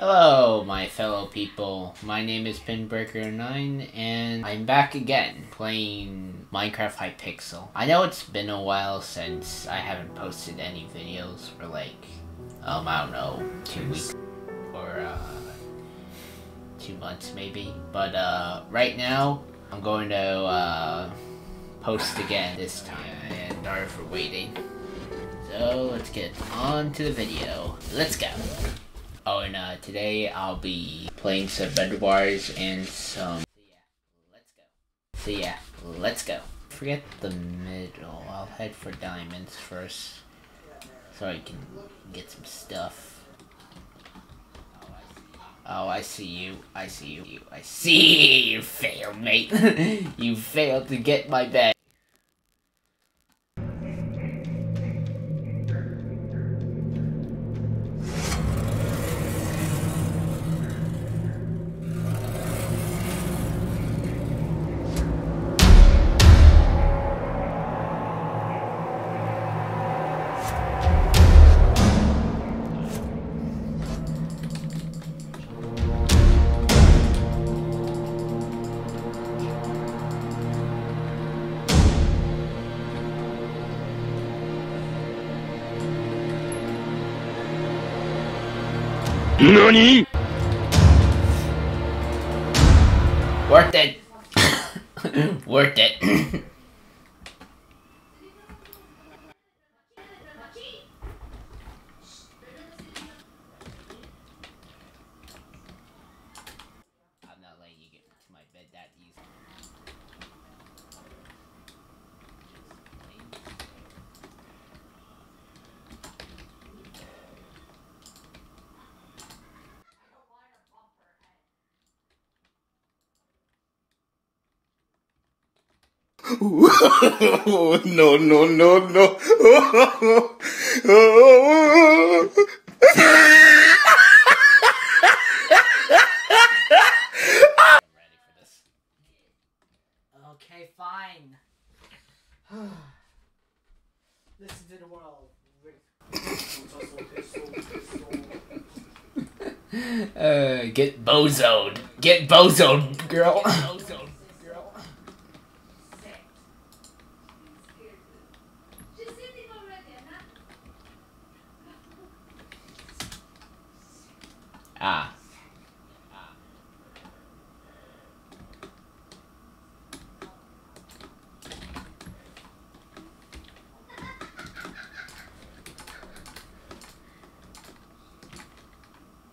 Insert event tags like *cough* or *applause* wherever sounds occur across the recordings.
Hello, my fellow people. My name is Pinbreaker9, and I'm back again playing Minecraft Hypixel. I know it's been a while since I haven't posted any videos for like, um, I don't know, two weeks or uh, two months maybe. But uh, right now, I'm going to uh, post again this time, and sorry for waiting. So let's get on to the video. Let's go. Oh, and uh, today I'll be playing some Bed Wars and some. So yeah, let's go. So yeah, let's go. Forget the middle. I'll head for diamonds first, so I can get some stuff. Oh, I see you. I see you. I see you. *laughs* You failed, mate. *laughs* you failed to get my bed. NANI?! Worth it. *coughs* Worth it. *coughs* I'm not letting you get to my bed that easy. No, no, no, no. I'm this. Okay, fine. Listen to the world. Uh, get bozoed. Get bozoed, girl. Ah.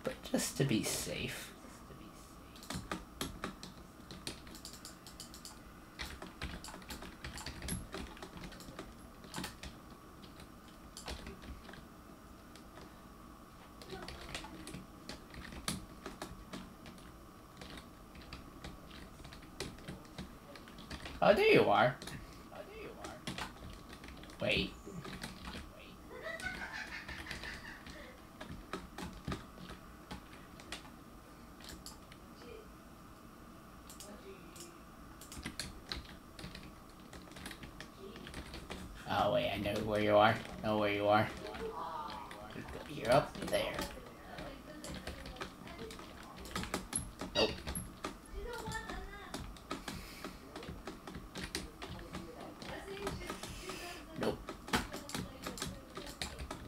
But just to be safe. Oh, there you are. Oh, there you are. Wait. Wait. Oh wait, I know where you are. Know where you are. You're up there. Nope. Nope.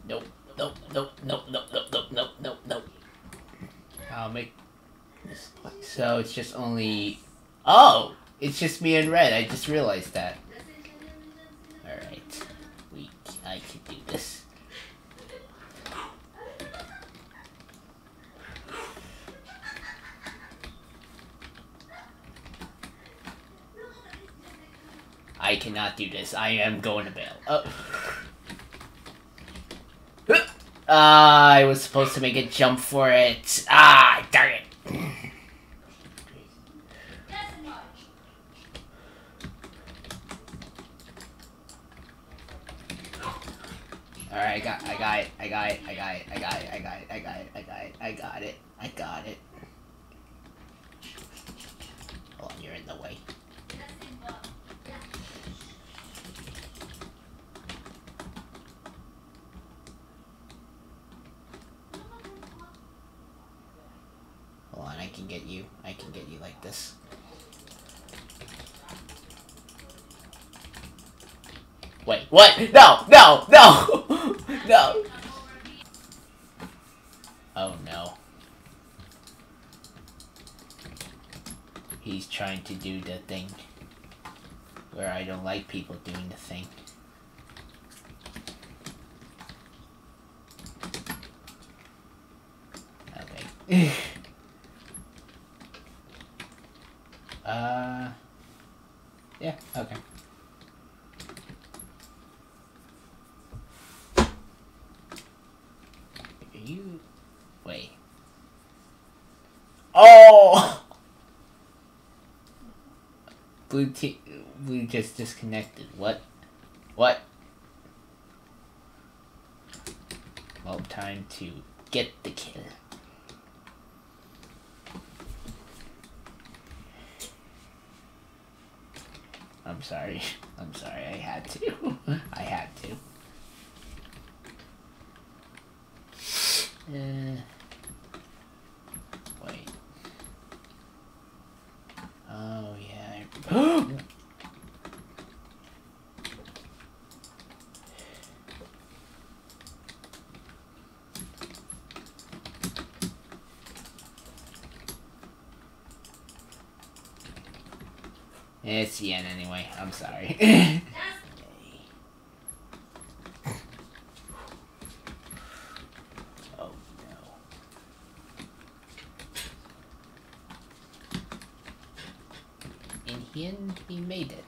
Nope. Nope. Nope. Nope. Nope. Nope. Nope. Nope. So it's just only. Oh, it's just me and Red. I just realized that. I cannot do this. I am going to bail. Oh. *laughs* Ah, I was supposed to make a jump for it. Ah, Wait, what? No, no, no, *laughs* no. Oh no. He's trying to do the thing where I don't like people doing the thing. Okay. uh, yeah, okay. You wait. Oh, blue t blue just disconnected. What? What? Well, time to get the kill. I'm sorry. *laughs* I'm sorry. I had to. *laughs* I had to. Uh, wait. Oh yeah. *gasps* Eh, it's Yen anyway. I'm sorry. *laughs* *laughs* made it.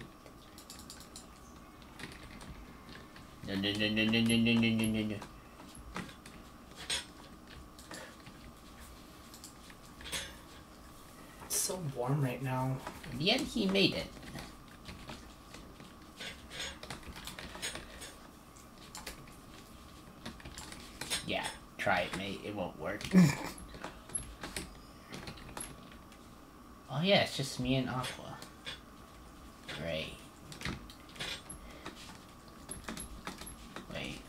No, no, no, no, no, no, no, no, no, no, no. It's so warm right now. In the end, he made it. Yeah, try it, mate. It won't work. *laughs* oh yeah, it's just me and Aqua. Great. Wait.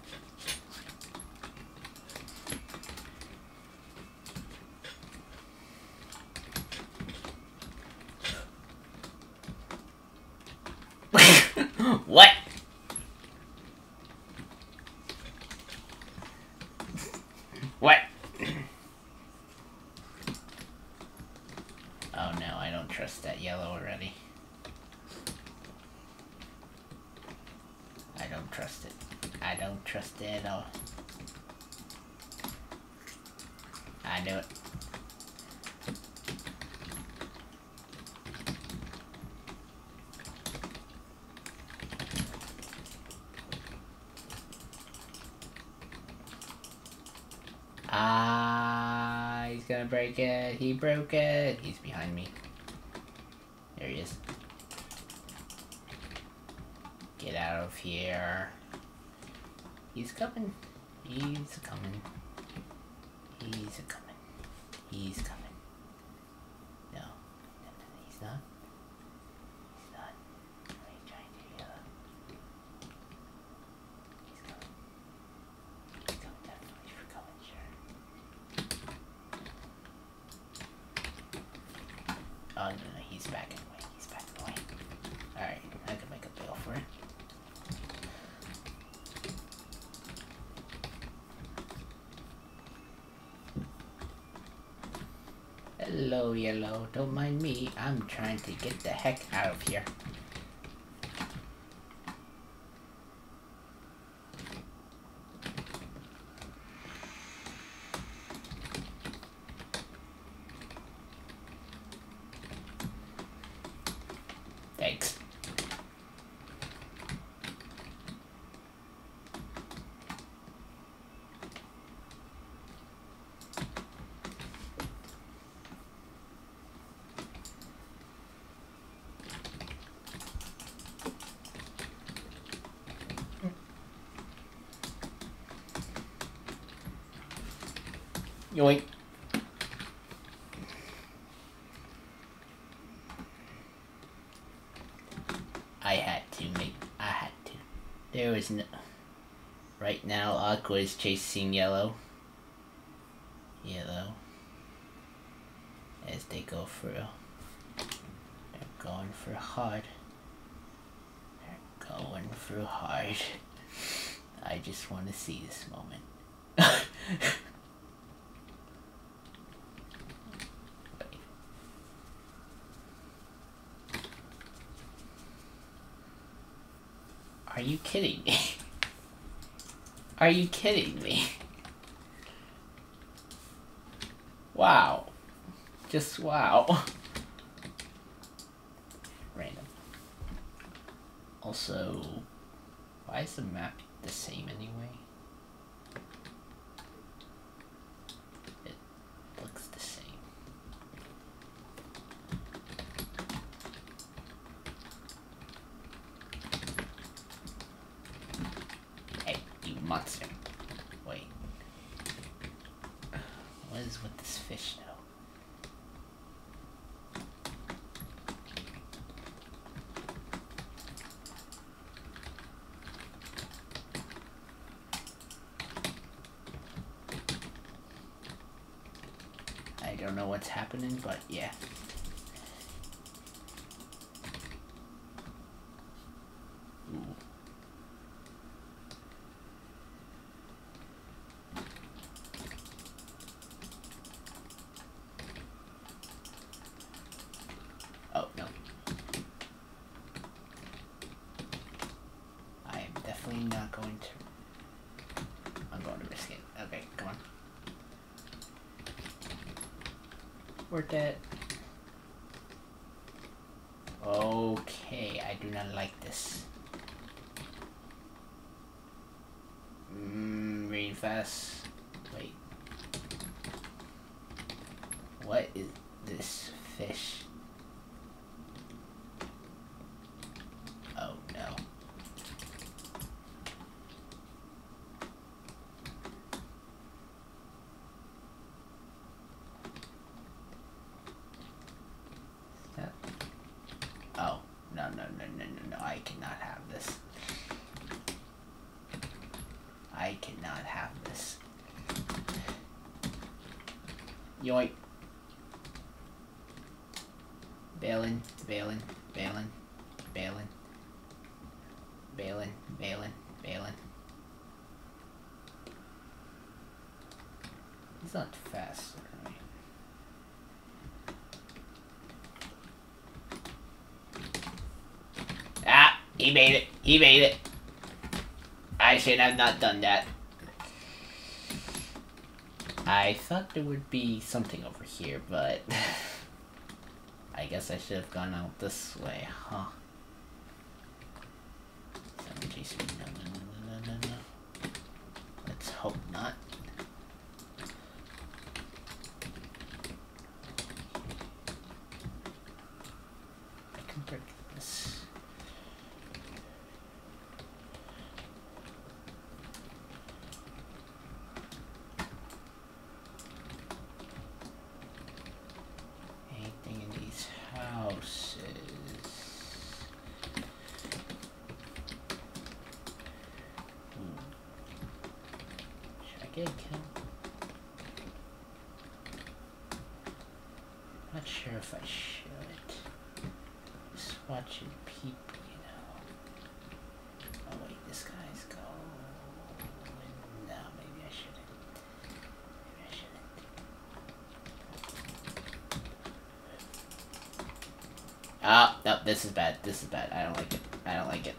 what? What? Oh no, I don't trust that yellow already. I don't trust it. I don't trust it at all. I knew it. Ah, he's gonna break it. He broke it. He's behind me. There he is. Get out of here. He's coming. He's coming. He's coming east. Hello, yellow. Don't mind me. I'm trying to get the heck out of here. Thanks. Yoink. I had to make. I had to. There was no. Right now, Aqua is chasing Yellow. Yellow. As they go through. They're going for hard. They're going through hard. *laughs* I just want to see this moment. *laughs* you kidding me? *laughs* Are you kidding me? Wow. Just wow. *laughs* Random. Also, why is the map the same anyway? It looks the same. Hey, you monster. Wait. What is with this fish now? I don't know what's happening, but yeah. Ooh. Oh, no. I am definitely not going to. I'm going to risk it. Okay, come on. Work it. Okay, I do not like this. Mmm, really fast. Wait. What is this fish? Oh no. That- Oh, no, no, no, no, no, no, I cannot have this. I cannot have this. Yoink. Balin, Balin, Balin, Balin, Balin, Balin, Balin. He's not fast, right? Ah, he made it. He made it. I should have not done that. I thought there would be something over here, but *laughs* I guess I should have gone out this way, huh? Let's hope not. I can break this. Anything in these houses? Hmm. Should I get a kill? Not sure if I should. Just watching people, you know. Oh wait, this guy's going. No, maybe I shouldn't. Maybe I shouldn't. Ah, no, this is bad. This is bad. I don't like it. I don't like it.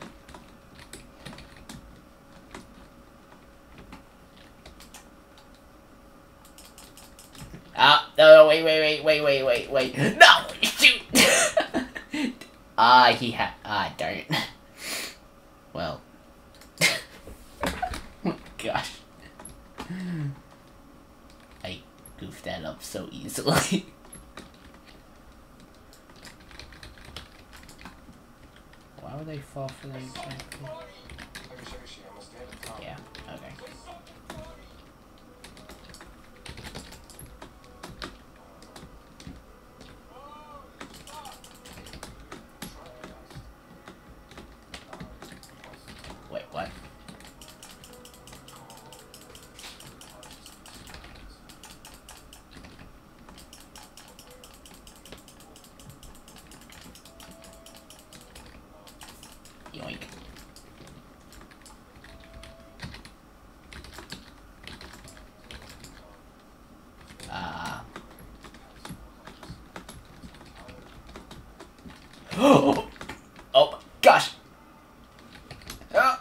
Ah, no, no, wait, wait, wait, wait, wait, wait, wait. No! Shoot! *laughs* ah, he had. Ah, don't. Well. *laughs* oh my gosh. I goofed that up so easily. *laughs* Why would they fall for that? Yeah, okay. Wait, what? Oh *laughs* my gosh. Oh.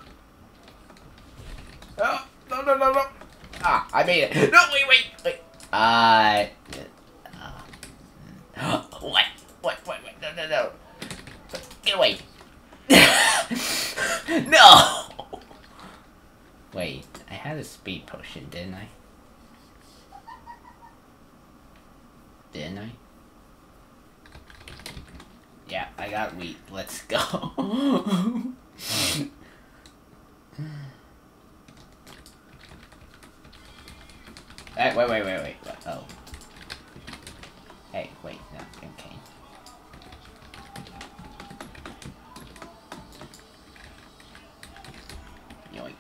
Oh, no, no, no, no. Ah, I made it. No, wait, wait, wait. Uh, uh, what? What, what, what? No, no, no. Get away. no! Wait, I had a speed potion, didn't I? Didn't I? Yeah, I got wheat. Let's go. Hey, wait, wait, wait, wait. What? Oh. Hey, wait, no, okay. Yoink.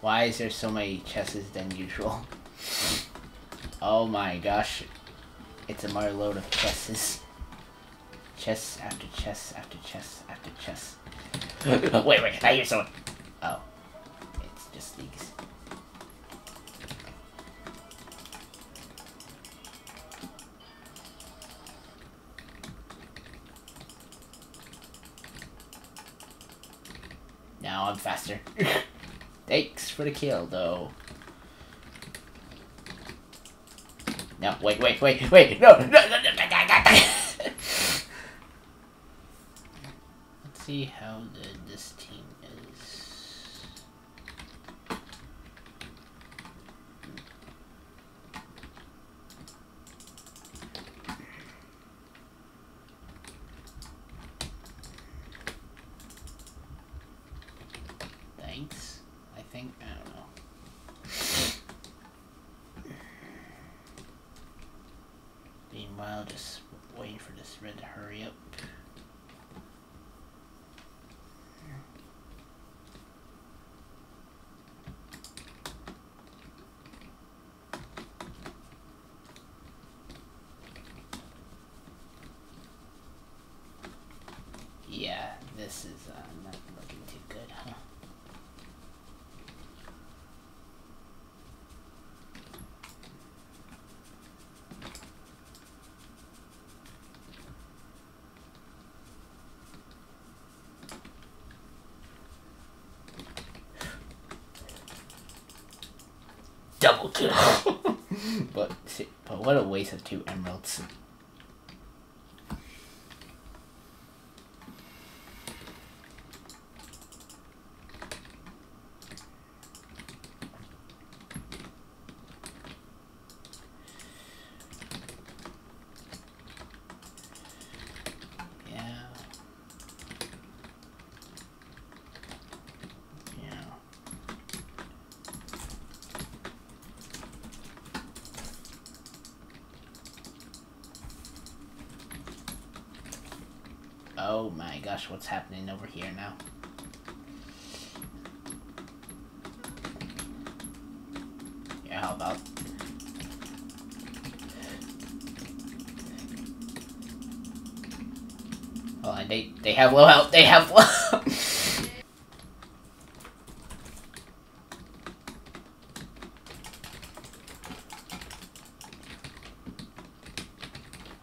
Why is there so many chests than usual? *laughs* Oh my gosh. It's a more load of chests. Chests after chests after chests after chests. *laughs* wait, wait, I hear someone. Oh. It's just these. I'm faster. Thanks for the kill, though. No, wait, wait, wait, wait, no, no, no, no, no, no, no. *laughs* Let's see how good this team is. Thanks, I think, I don't know. Meanwhile, just waiting for this red to hurry up. Yeah, this is uh, not looking too good, huh? Double kill. *laughs* but see, but what a waste of two emeralds. Yeah. Yeah. Oh my gosh, what's happening over here now? Yeah, how about Oh, they they have low health. They have low.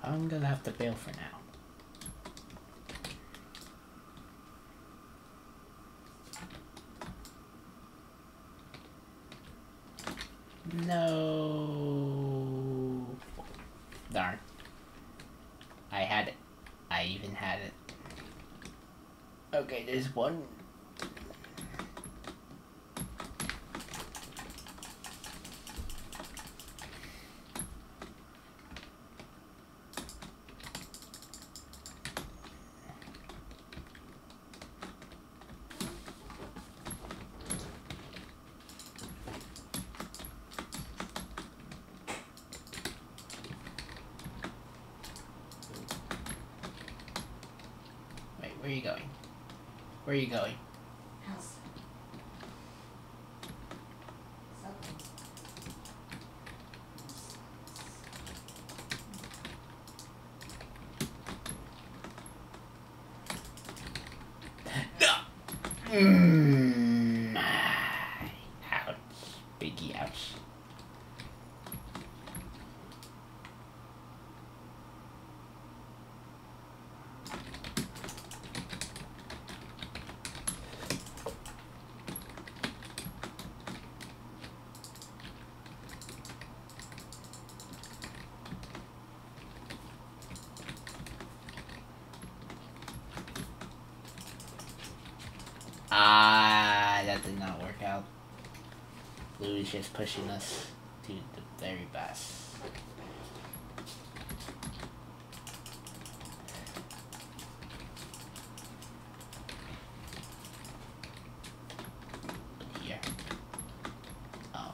*laughs* I'm gonna have to bail for now. No. Darn. I had it. I even had it. Okay, there's one. Wait, where are you going? Where are you going? Blue is just pushing us to the very best. Oh.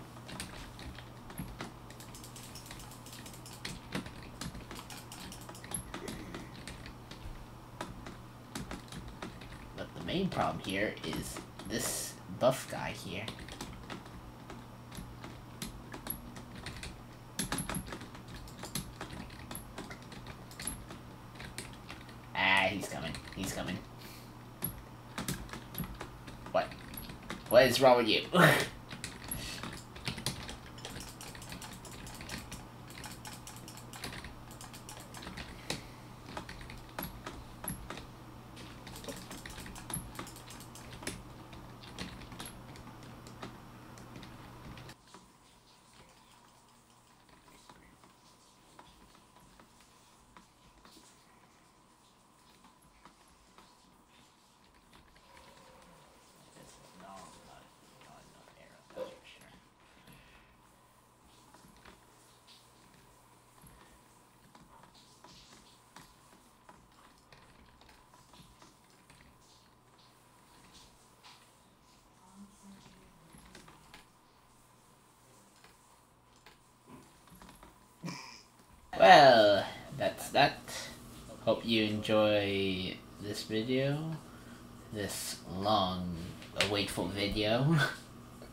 But the main problem here is this buff guy here. Ah, he's coming. He's coming. What? What is wrong with you? This is not, not, not enough arrow, that's for sure. Well, that's that. Hope you enjoy this video. This long, awaitful video.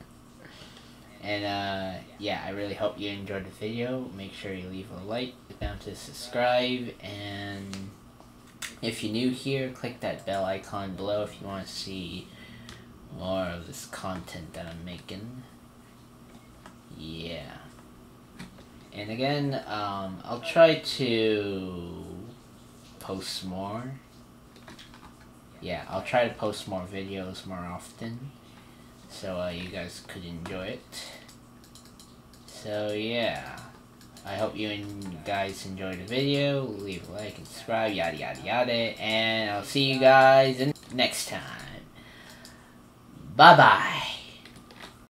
*laughs* and uh, yeah, I really hope you enjoyed the video. Make sure you leave a like, down to subscribe, and if you're new here, click that bell icon below if you want to see more of this content that I'm making. Yeah. And again, um, I'll try to post more. Yeah, I'll try to post more videos more often. So uh, you guys could enjoy it. So yeah. I hope you guys enjoyed the video. Leave a like and subscribe, yada yada yada. And I'll see you guys in next time. Bye bye.